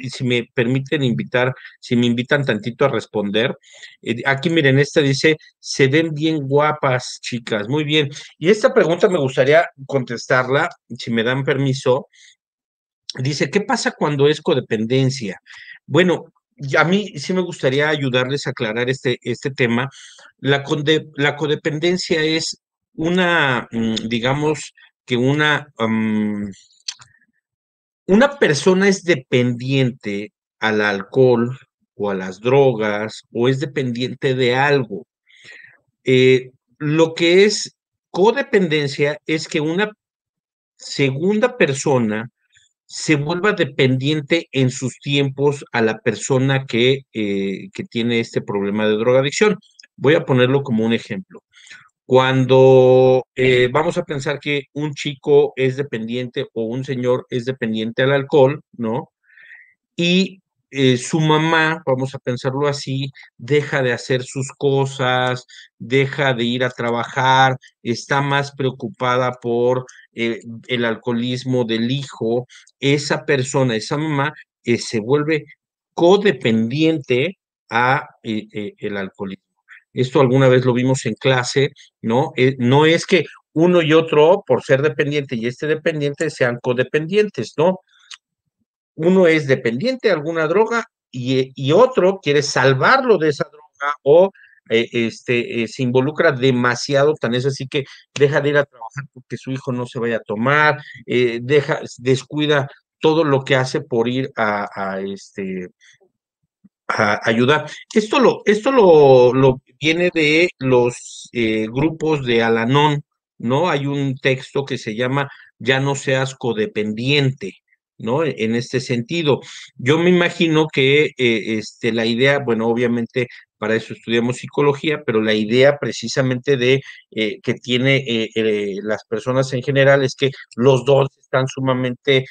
si me permiten invitar, si me invitan tantito a responder. Eh, aquí miren, esta dice, se ven bien guapas, chicas, muy bien. Y esta pregunta me gustaría contestarla, si me dan permiso. Dice, ¿qué pasa cuando es codependencia? Bueno, a mí sí me gustaría ayudarles a aclarar este, este tema. La, codependencia es una, mm, digamos que una, una persona es dependiente al alcohol o a las drogas o es dependiente de algo. Eh, lo que es codependencia es que una segunda persona se vuelva dependiente en sus tiempos a la persona que, eh, que tiene este problema de drogadicción. Voy a ponerlo como un ejemplo. Cuando eh, vamos a pensar que un chico es dependiente o un señor es dependiente al alcohol, ¿no? Y eh, su mamá, vamos a pensarlo así, deja de hacer sus cosas, deja de ir a trabajar, está más preocupada por eh, el alcoholismo del hijo, esa persona, esa mamá, eh, se vuelve codependiente a el alcoholismo. Esto alguna vez lo vimos en clase, ¿no? no es que uno y otro, por ser dependiente y este dependiente, sean codependientes, ¿no? Uno es dependiente de alguna droga y, otro quiere salvarlo de esa droga o eh, este, eh, se involucra demasiado, tan es así que deja de ir a trabajar porque su hijo no se vaya a tomar, eh, deja, descuida todo lo que hace por ir a, este a ayudar. Esto lo, esto lo, lo viene de los grupos de Alanón, ¿no? Hay un texto que se llama Ya no seas codependiente. ¿No? En este sentido. Yo me imagino que eh, este, la idea, bueno, obviamente para eso estudiamos psicología, pero la idea precisamente de eh, que tiene eh, las personas en general es que los dos están sumamente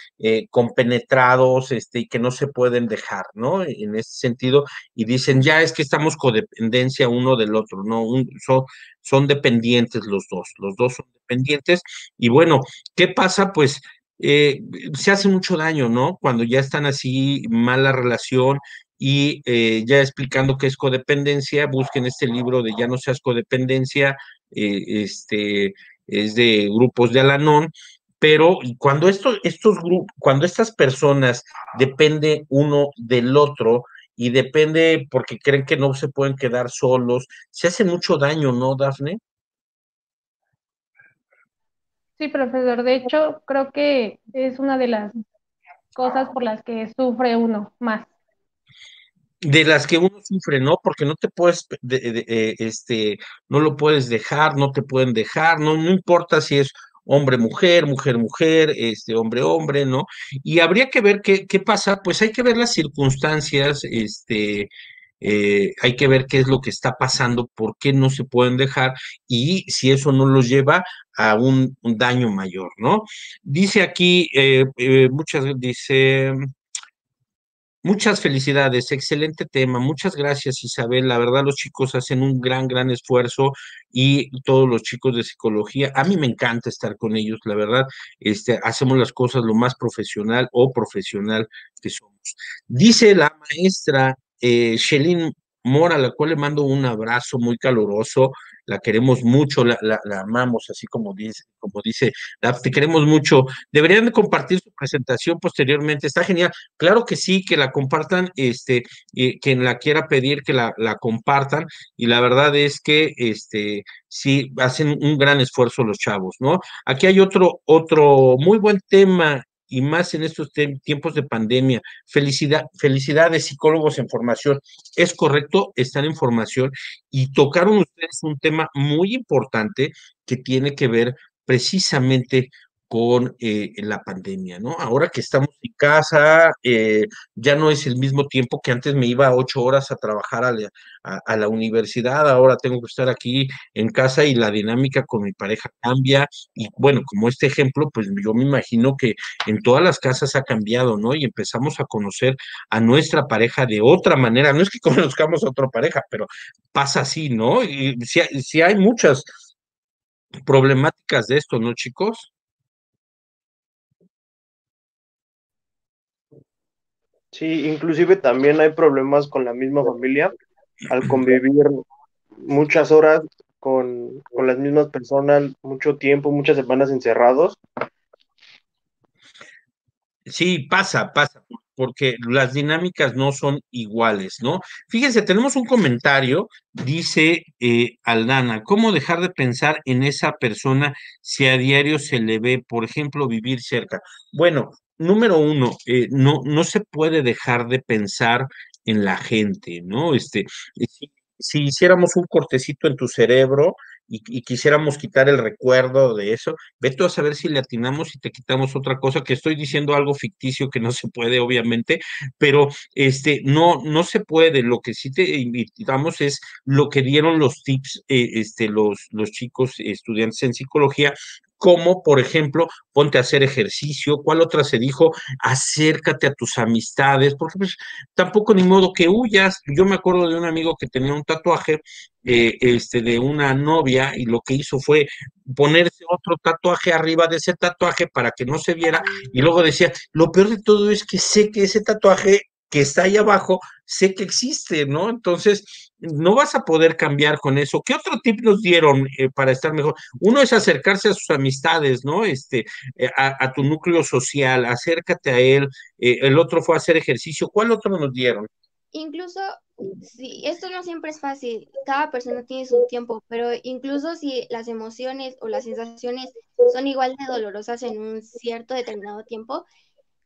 compenetrados este, y que no se pueden dejar, ¿no? En ese sentido, y dicen, ya es que estamos codependencia uno del otro, ¿no? son, son dependientes los dos, los dos son dependientes. Y bueno, ¿qué pasa? Pues eh, se hace mucho daño, ¿no? Cuando ya están así, mala relación y eh, ya explicando qué es codependencia, busquen este libro de Ya no seas codependencia, eh, este, es de grupos de Alanón, pero cuando estos, estos grupos, cuando estas personas dependen uno del otro, y depende porque creen que no se pueden quedar solos, se hace mucho daño, ¿no, Dafne? Profesor. De hecho, creo que es una de las cosas por las que sufre uno más. de las que uno sufre, ¿no? Porque no te puedes, eh, este, no lo puedes dejar, no te pueden dejar, no, no importa si es hombre, mujer, mujer, mujer, este, hombre, hombre, ¿no? Y habría que ver qué, qué pasa, pues hay que ver las circunstancias, este, eh, hay que ver qué es lo que está pasando, por qué no se pueden dejar y si eso no los lleva a un, daño mayor, ¿no? Dice aquí, eh, muchas, dice, Muchas felicidades, excelente tema. Muchas gracias, Isabel. La verdad, los chicos hacen un gran, gran esfuerzo y todos los chicos de psicología. A mí me encanta estar con ellos, la verdad. Este, hacemos las cosas lo más profesional o profesional que somos. Dice la maestra eh, Shelin Mora, a la cual le mando un abrazo muy caluroso, la queremos mucho, la, amamos, así como dice, como dice, la, te queremos mucho. Deberían de compartir su presentación posteriormente, está genial. Claro que sí, que la compartan, este, quien la quiera pedir, que la, la compartan, y la verdad es que, este, sí, hacen un gran esfuerzo los chavos, ¿no? Aquí hay otro, otro muy buen tema y más en estos tiempos de pandemia. Felicidad, felicidades, psicólogos en formación. Es correcto, están en formación y tocaron ustedes un tema muy importante que tiene que ver precisamente con eh, la pandemia, ¿no? Ahora que estamos en casa, eh, ya no es el mismo tiempo que antes me iba ocho horas a trabajar a la, universidad, ahora tengo que estar aquí en casa y la dinámica con mi pareja cambia. Y bueno, como este ejemplo, pues yo me imagino que en todas las casas ha cambiado, ¿no? Y empezamos a conocer a nuestra pareja de otra manera. No es que conozcamos a otra pareja, pero pasa así, ¿no? Y si, si hay muchas problemáticas de esto, ¿no, chicos? Sí, inclusive también hay problemas con la misma familia al convivir muchas horas con, las mismas personas, mucho tiempo, muchas semanas encerrados. Sí, pasa, pasa, porque las dinámicas no son iguales, ¿no? Fíjense, tenemos un comentario, dice eh, Aldana, ¿cómo dejar de pensar en esa persona si a diario se le ve, por ejemplo, vivir cerca? Bueno, número uno, eh, no, no se puede dejar de pensar en la gente, ¿no? Este, si, si hiciéramos un cortecito en tu cerebro y, quisiéramos quitar el recuerdo de eso, ve tú a saber si le atinamos y te quitamos otra cosa, que estoy diciendo algo ficticio que no se puede, obviamente, pero este, no, no se puede. Lo que sí te invitamos es lo que dieron los tips, eh, este, los, los chicos estudiantes en psicología, como por ejemplo, ponte a hacer ejercicio, ¿cuál otra se dijo? Acércate a tus amistades, porque pues tampoco ni modo que huyas. Yo me acuerdo de un amigo que tenía un tatuaje eh, este, de una novia y lo que hizo fue ponerse otro tatuaje arriba de ese tatuaje para que no se viera y luego decía, lo peor de todo es que sé que ese tatuaje que está ahí abajo, sé que existe, ¿no? Entonces, no vas a poder cambiar con eso. ¿Qué otro tip nos dieron eh, para estar mejor? Uno es acercarse a sus amistades, ¿no? Este, eh, a, tu núcleo social, acércate a él. Eh, el otro fue hacer ejercicio. ¿Cuál otro nos dieron? Incluso, sí, esto no siempre es fácil, cada persona tiene su tiempo, pero incluso si las emociones o las sensaciones son igual de dolorosas en un cierto determinado tiempo,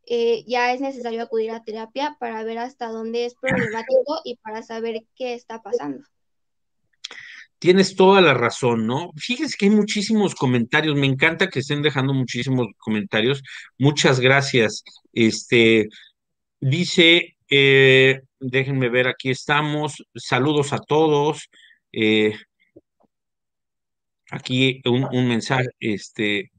eh, ya es necesario acudir a terapia para ver hasta dónde es problemático y para saber qué está pasando. Tienes toda la razón, ¿no? Fíjense que hay muchísimos comentarios. Me encanta que estén dejando muchísimos comentarios. Muchas gracias. Este dice, eh, déjenme ver, aquí estamos. Saludos a todos. Eh, aquí un, mensaje, este,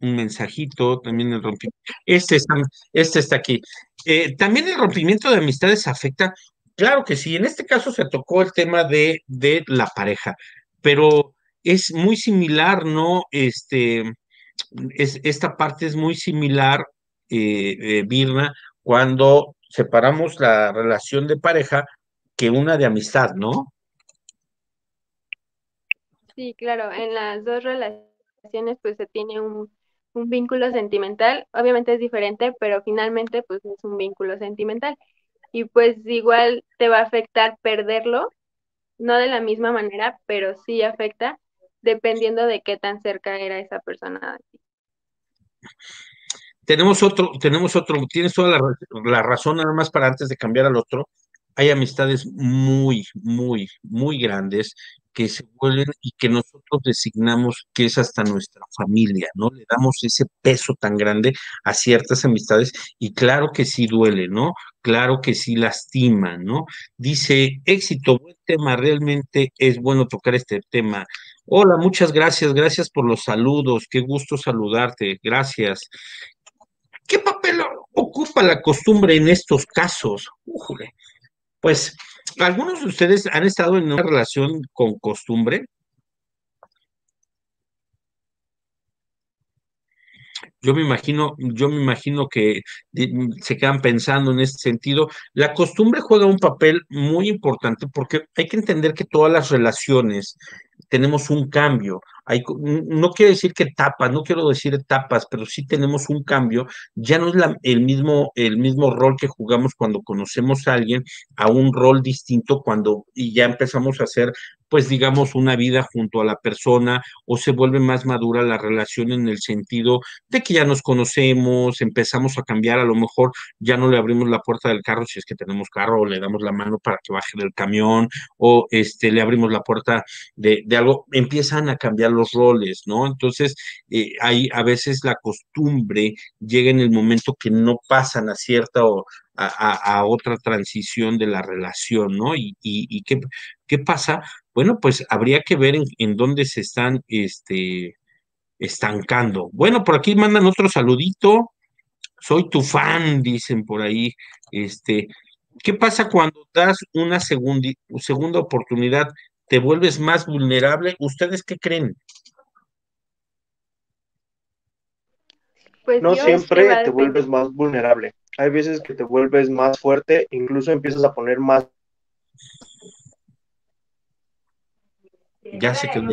un mensajito, también el rompimiento. Este está, este está aquí. Eh, también el rompimiento de amistades afecta, claro que sí, en este caso se tocó el tema de, de la pareja, pero es muy similar, ¿no? Este, es, esta parte es muy similar, eh, eh, Virna, cuando separamos la relación de pareja que una de amistad, ¿no? Sí, claro, en las dos relaciones pues se tiene un, un vínculo sentimental, obviamente es diferente, pero finalmente pues es un vínculo sentimental. Y pues igual te va a afectar perderlo, no de la misma manera, pero sí afecta dependiendo de qué tan cerca era esa persona. Tenemos otro, tenemos otro, tienes toda la, razón, nada más para antes de cambiar al otro. hay amistades muy, muy, muy grandes que se vuelven y que nosotros designamos que es hasta nuestra familia, ¿no? Le damos ese peso tan grande a ciertas amistades y claro que sí duele, ¿no? Claro que sí lastima, ¿no? Dice, éxito, buen tema, realmente es bueno tocar este tema. Hola, muchas gracias, gracias por los saludos, qué gusto saludarte, gracias. ¿Qué papel ocupa la costumbre en estos casos? Pues algunos de ustedes han estado en una relación con costumbre. Yo me imagino, yo me imagino que se quedan pensando en este sentido. La costumbre juega un papel muy importante porque hay que entender que todas las relaciones tenemos un cambio. No quiero decir que etapas, no quiero decir etapas, pero sí tenemos un cambio. Ya no es el, mismo, el mismo rol que jugamos cuando conocemos a alguien, a un rol distinto cuando y ya empezamos a hacer pues digamos, una vida junto a la persona o se vuelve más madura la relación en el sentido de que ya nos conocemos, empezamos a cambiar, a lo mejor ya no le abrimos la puerta del carro si es que tenemos carro o le damos la mano para que baje del camión o este, le abrimos la puerta de, algo, empiezan a cambiar los roles, ¿no? Entonces, eh, hay a veces la costumbre llega en el momento que no pasan a cierta o a, otra transición de la relación, ¿no? Y, qué, qué, pasa? Bueno, pues habría que ver en, dónde se están este, estancando. Bueno, por aquí mandan otro saludito. Soy tu fan, dicen por ahí. Este, ¿qué pasa cuando das una segunda, segunda oportunidad? ¿Te vuelves más vulnerable? ¿Ustedes qué creen? Pues no siempre te vuelves más vulnerable. Hay veces que te vuelves más fuerte, incluso empiezas a poner más. Ya se quedó,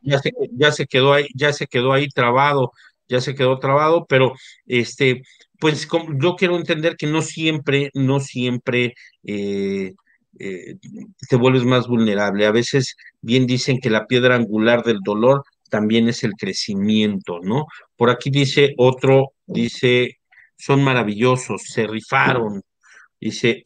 ya se, ya se quedó ahí, ya se quedó ahí trabado, ya se quedó trabado, pero este, pues yo quiero entender que no siempre, no siempre eh, eh, te vuelves más vulnerable. A veces bien dicen que la piedra angular del dolor también es el crecimiento, ¿no? Por aquí dice otro, dice, son maravillosos, se rifaron, dice,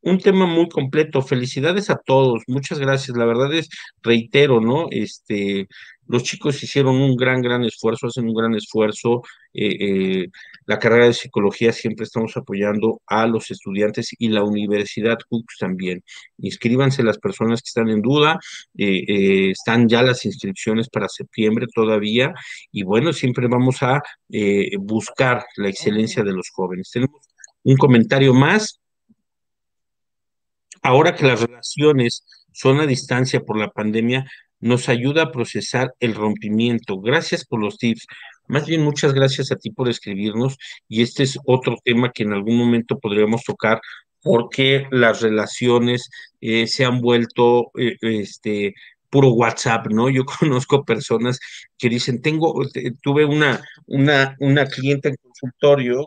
un tema muy completo, felicidades a todos, muchas gracias, la verdad es, reitero, ¿no? Este, los chicos hicieron un gran, gran esfuerzo, hacen un gran esfuerzo. Eh, eh, la carrera de psicología siempre estamos apoyando a los estudiantes y la Universidad Hooks también. Inscríbanse las personas que están en duda. Eh, están ya las inscripciones para septiembre todavía. Y bueno, siempre vamos a buscar la excelencia de los jóvenes. Tenemos un comentario más. Ahora que las relaciones son a distancia por la pandemia, nos ayuda a procesar el rompimiento. Gracias por los tips. Más bien, muchas gracias a ti por escribirnos y este es otro tema que en algún momento podríamos tocar porque las relaciones eh, se han vuelto eh, este puro WhatsApp, ¿no? Yo conozco personas que dicen, tengo, tuve una, una, una cliente en consultorio,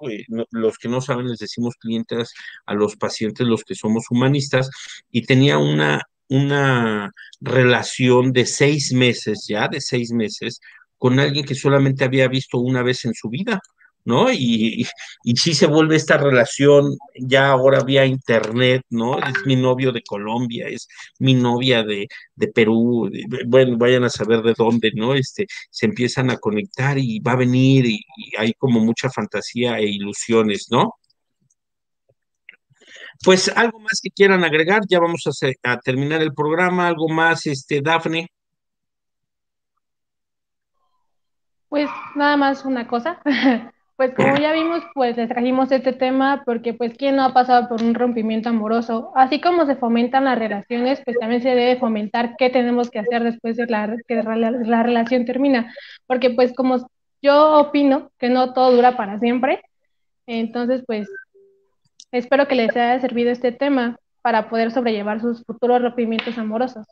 los que no saben les decimos clientes a los pacientes, los que somos humanistas, y tenía una, una relación de seis meses, ya de seis meses, con alguien que solamente había visto una vez en su vida, ¿no? Y, y, sí se vuelve esta relación ya ahora vía internet, ¿no? Es mi novio de Colombia, es mi novia de, de Perú, bueno, vayan a saber de dónde, ¿no? Este, se empiezan a conectar y va a venir y hay como mucha fantasía e ilusiones, ¿no? Pues algo más que quieran agregar, ya vamos a, terminar el programa, algo más, este, Dafne. Pues nada más una cosa. Pues como ya vimos, pues les trajimos este tema porque pues quién no ha pasado por un rompimiento amoroso. Así como se fomentan las relaciones, pues también se debe fomentar qué tenemos que hacer después de la, que la relación termina. Porque pues como yo opino que no todo dura para siempre, entonces pues Espero que les haya servido este tema para poder sobrellevar sus futuros rompimientos amorosos.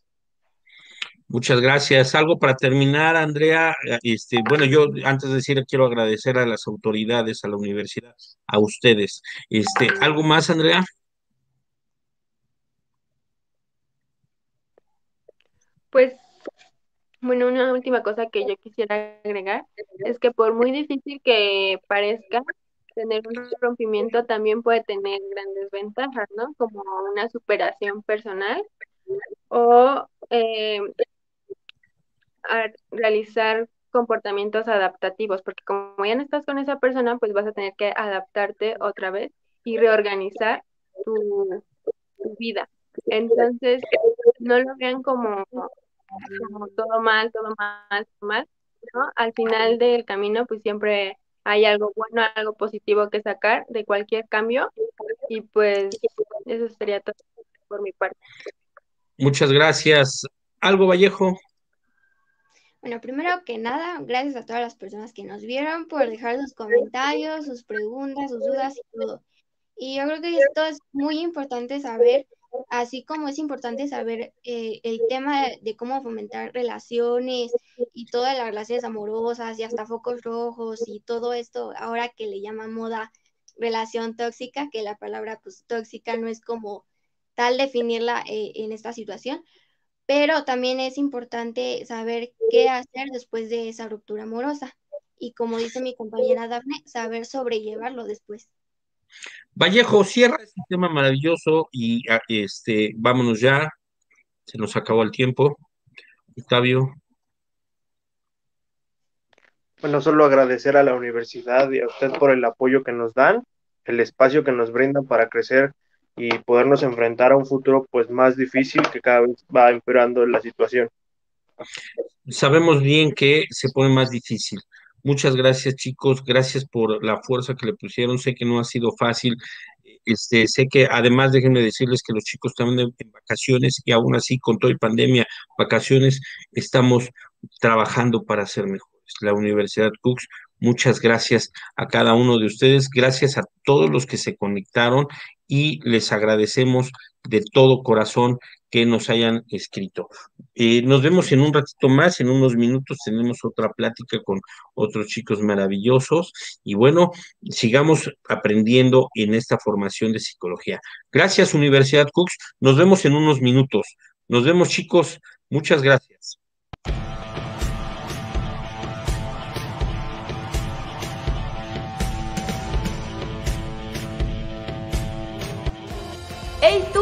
Muchas gracias. Algo para terminar, Andrea. Este, bueno, yo antes de decir quiero agradecer a las autoridades, a la universidad, a ustedes. Este, ¿algo más, Andrea? Pues, bueno, una última cosa que yo quisiera agregar es que por muy difícil que parezca, tener un rompimiento también puede tener grandes ventajas, ¿no? Como una superación personal o eh, realizar comportamientos adaptativos, porque como ya no estás con esa persona, pues vas a tener que adaptarte otra vez y reorganizar tu, vida. Entonces, no lo vean como, como todo mal, todo mal, todo mal, ¿no? Al final del camino, pues siempre hay algo bueno, algo positivo que sacar de cualquier cambio y pues eso sería todo por mi parte. Muchas gracias. ¿Algo, Vallejo? Bueno, primero que nada, gracias a todas las personas que nos vieron por dejar sus comentarios, sus preguntas, sus dudas y todo. Y yo creo que esto es muy importante saber, así como es importante saber eh, el tema de, cómo fomentar relaciones y todas las relaciones amorosas y hasta focos rojos y todo esto, ahora que le llaman moda relación tóxica, que la palabra pues tóxica no es como tal definirla eh, en esta situación, pero también es importante saber qué hacer después de esa ruptura amorosa y como dice mi compañera Dafne, saber sobrellevarlo después. Vallejo, cierra este tema maravilloso y ah, este, vámonos ya, se nos acabó el tiempo. Octavio. Bueno, solo agradecer a la universidad y a usted por el apoyo que nos dan, el espacio que nos brindan para crecer y podernos enfrentar a un futuro pues más difícil que cada vez va empeorando la situación. Sabemos bien que se pone más difícil. Muchas gracias chicos, gracias por la fuerza que le pusieron. Sé que no ha sido fácil. Este, sé que además déjenme decirles que los chicos están en, vacaciones y aún así con toda la pandemia, vacaciones, estamos trabajando para ser mejores. La Universidad Cooks Muchas gracias a cada uno de ustedes, gracias a todos los que se conectaron y les agradecemos de todo corazón que nos hayan escrito. Eh, nos vemos en un ratito más, en unos minutos tenemos otra plática con otros chicos maravillosos y bueno, sigamos aprendiendo en esta formación de psicología. Gracias Universidad Cooks, nos vemos en unos minutos. Nos vemos chicos, muchas gracias.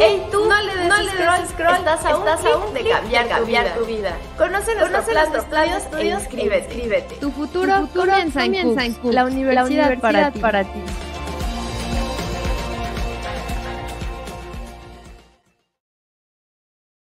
Hey, tú, no le des no scroll, scroll, estás a un, estás a un de cambiar, cambiar tu vida. Conoce nuestro plan de estudios, estudios e inscríbete. Tu futuro, tu futuro comienza, comienza en la universidad, la universidad para ti. Para ti.